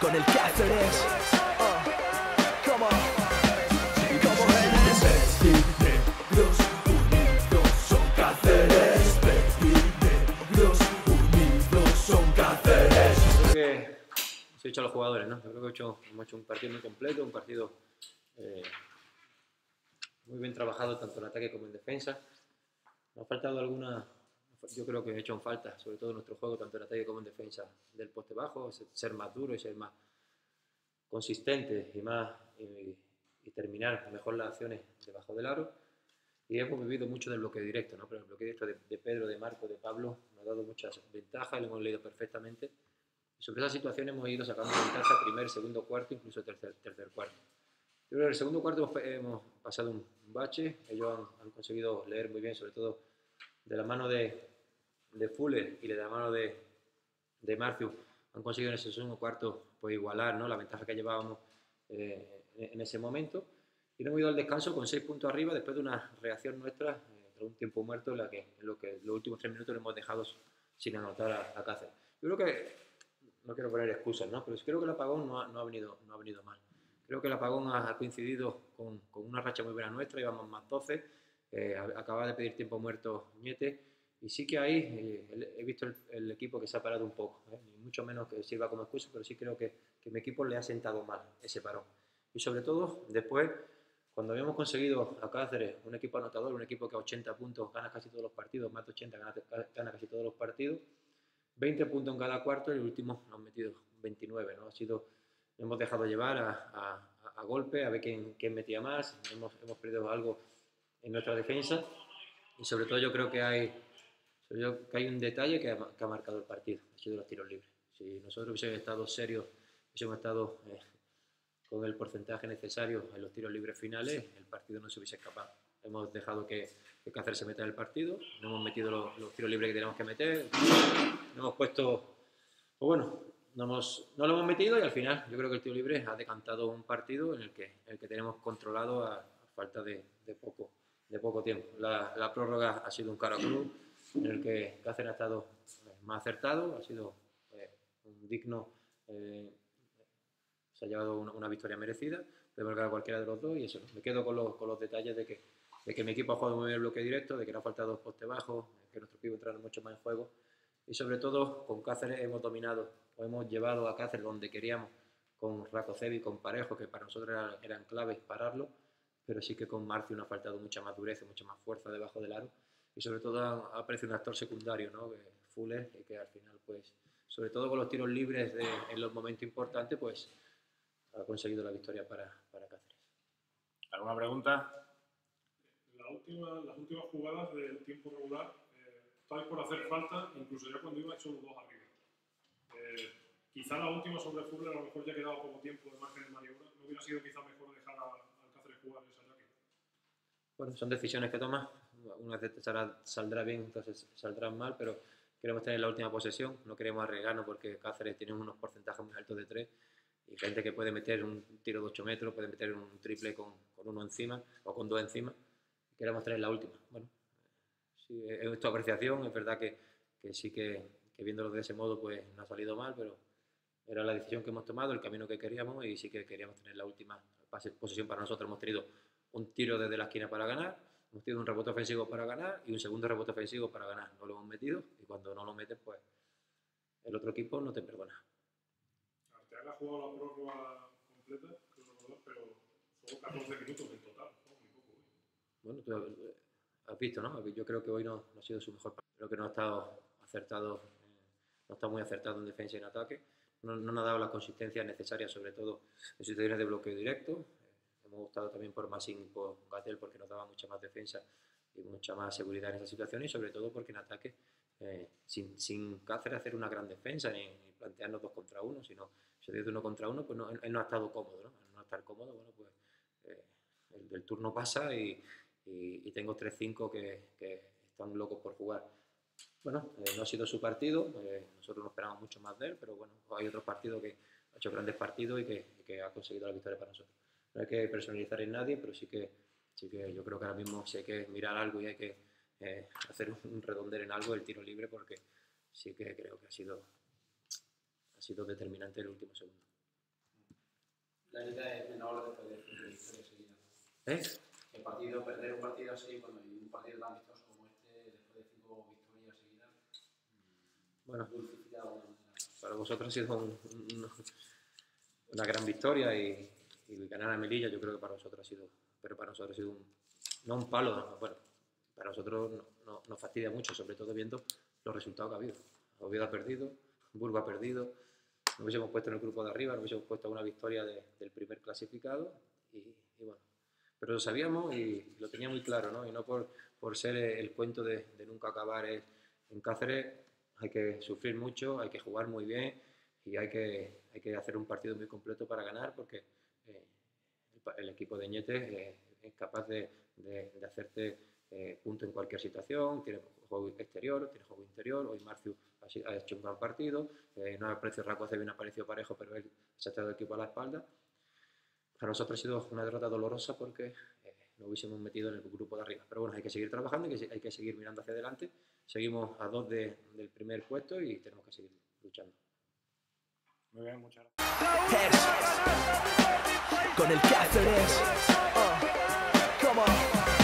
Con el Cáceres. Oh, come on. Ha hecho a los jugadores, ¿no? Yo creo que he hecho- hemos hecho un partido muy completo, un partido eh, muy bien trabajado tanto en ataque como en defensa. Nos ha faltado alguna, yo creo que he hecho en falta, sobre todo en nuestro juego, tanto en ataque como en defensa, del poste bajo, se- ser más duro y ser más consistente y más y, y terminar mejor las acciones debajo del aro. Y hemos vivido mucho del bloqueo directo, ¿no? Pero el bloqueo directo de, de Pedro, de Marco, de Pablo nos ha dado muchas ventajas, lo hemos leído perfectamente. Y sobre esas situaciones hemos ido sacando ventaja primer, segundo, cuarto, incluso tercer, tercer cuarto. Yo creo que en el segundo cuarto hemos, hemos pasado un bache, ellos han, han conseguido leer muy bien, sobre todo de la mano de, de Fuller y de la mano de, de Marciu, han conseguido en ese segundo cuarto pues, igualar ¿no? la ventaja que llevábamos eh, en, ese momento. Y nos hemos ido al descanso con seis puntos arriba después de una reacción nuestra eh, un tiempo muerto en la que, en lo que los últimos tres minutos le hemos dejado sin anotar a, a Cáceres. Yo creo que, no quiero poner excusas, ¿no? pero creo que el apagón no ha, no ha, venido, no ha venido mal. Creo que el apagón ha coincidido con, con, una racha muy buena nuestra, íbamos más 12, eh, acaba de pedir tiempo muerto Ñete, y sí que ahí eh, he visto el, el, equipo que se ha parado un poco, ¿eh? mucho menos que sirva como excusa, pero sí creo que, que mi equipo le ha sentado mal ese parón. Y sobre todo, después, cuando habíamos conseguido a Cáceres un equipo anotador, un equipo que a 80 puntos gana casi todos los partidos, más de 80 gana, gana casi todos los partidos, 20 puntos en cada cuarto y el último nos han metido 29, ¿no? Ha sido, hemos dejado llevar a, a, a golpe, a ver quién, quién, metía más, hemos, hemos perdido algo en nuestra defensa y sobre todo yo creo que hay, yo, que hay un detalle que ha, que ha, marcado el partido, ha sido los tiros libres. Si nosotros hubiésemos estado serios, hubiésemos estado eh, con el porcentaje necesario en los tiros libres finales, el partido no se hubiese escapado. Hemos dejado que, que Cáceres se meta en el partido, no hemos metido los, los tiros libres que teníamos que meter, no hemos puesto, pues bueno, no, hemos, no, lo hemos metido y al final yo creo que el tiro libre ha decantado un partido en el que, en el que tenemos controlado a, a falta de, de, poco, de poco tiempo. La, la, prórroga ha sido un caro cruz en el que Cáceres ha estado más acertado, ha sido eh, un digno, eh, se ha llevado una, una, victoria merecida, puede marcar cualquiera de los dos y eso, me quedo con los, con los detalles de que, de que mi equipo ha jugado muy bien el bloque directo, de que no ha faltado poste bajo, que nuestro equipo entraron mucho más en juego y sobre todo con Cáceres hemos dominado o hemos llevado a Cáceres donde queríamos con Rakocevi y con Parejo, que para nosotros eran, eran claves pararlo, pero sí que con Marcio nos ha faltado mucha más dureza, mucha más fuerza debajo del aro y sobre todo ha aparecido un actor secundario, ¿no? que Fuller, y que al final, pues, sobre todo con los tiros libres de, en los momentos importantes, pues ha conseguido la victoria para, para Cáceres. ¿Alguna pregunta? La última, las últimas jugadas del tiempo regular, eh, estáis por hacer falta, incluso ya cuando iba solo dos arriba. Eh, quizá la última sobre Fuller a lo mejor ya ha quedado poco tiempo de margen de maniobra. ¿No hubiera sido quizá mejor dejar Cáceres jugar ese ataque? Bueno, son decisiones que tomas. Una vez saldrá, bien, entonces saldrán mal, pero queremos tener la última posesión. No queremos arriesgarnos porque Cáceres tiene unos porcentajes muy altos de tres y gente que puede meter un tiro de 8 metros, puede meter un triple con, con uno encima o con dos encima. Queremos tener la última. Bueno, sí, es tu apreciación, es verdad que, que sí que, que viéndolo de ese modo pues no ha salido mal, pero era la decisión que hemos tomado, el camino que queríamos y sí que queríamos tener la última posesión para nosotros. Hemos tenido un tiro desde la esquina para ganar, hemos tenido un rebote ofensivo para ganar y un segundo rebote ofensivo para ganar. No lo hemos metido y cuando no lo metes, pues el otro equipo no te perdona. Arteaga ha jugado la prórroga completa, creo recordar, pero solo 14 minutos en total, ¿no? muy poco. ¿eh? Bueno, tú has visto, ¿no? Yo creo que hoy no, no ha sido su mejor partido. Creo que no ha estado acertado, no está muy acertado en defensa y en ataque. No, no nos ha dado la consistencia necesaria, sobre todo en situaciones de bloqueo directo. Hemos optado también por Massín por Gatel porque nos daba mucha más defensa y mucha más seguridad en esa situación y sobre todo porque en ataque, eh, sin, sin Cáceres hacer una gran defensa ni, ni, plantearnos dos contra uno, sino si de uno contra uno, pues no, él, no ha estado cómodo, ¿no? Al no estar cómodo, bueno, pues eh, el, el, turno pasa y, y, y tengo 3-5 que, que, están locos por jugar. Bueno, eh, no ha sido su partido, eh, nosotros no esperamos mucho más de él, pero bueno, hay otros partidos que ha hecho grandes partidos y que, ha conseguido la victoria para nosotros. No hay que personalizar en nadie, pero sí que, sí que yo creo que ahora mismo si hay que mirar algo y hay que eh, hacer un redondel en algo el tiro libre porque sí que creo que ha sido, ha sido determinante el último segundo. La es menor de. ¿Eh? El partido, perder un partido así, bueno, y un partido tan Bueno, para vosotros ha sido un- un- una gran victoria y, ganar a Melilla yo creo que para vosotros ha sido, pero para nosotros ha sido un, no un palo, no, bueno, para nosotros no- no- nos fastidia mucho, sobre todo viendo los resultados que ha habido. Oviedo ha perdido, Burgo ha perdido, nos hubiésemos puesto en el grupo de arriba, nos hubiésemos puesto a una victoria de- del primer clasificado y, bueno, pero lo sabíamos y lo tenía muy claro, ¿no? Y no por, ser el cuento de, nunca acabar en Cáceres, hay que sufrir mucho, hay que jugar muy bien y hay que, hay que hacer un partido muy completo para ganar porque eh, el, el equipo de Ñete eh, es capaz de, de- de hacerte eh, punto en cualquier situación, tiene juego exterior, tiene juego interior, hoy Marciu ha, ha hecho un gran partido, eh, no aprecio Racoce bien aparecido parejo, pero él se ha echado el equipo a la espalda. Para nosotros ha sido una derrota dolorosa porque no hubiésemos metido en el grupo de arriba. Pero bueno, hay que seguir trabajando, hay que, hay que seguir mirando hacia adelante. Seguimos a dos de- del primer puesto y tenemos que seguir luchando. Muy bien, muchas gracias. Con el Cáceres. Uh,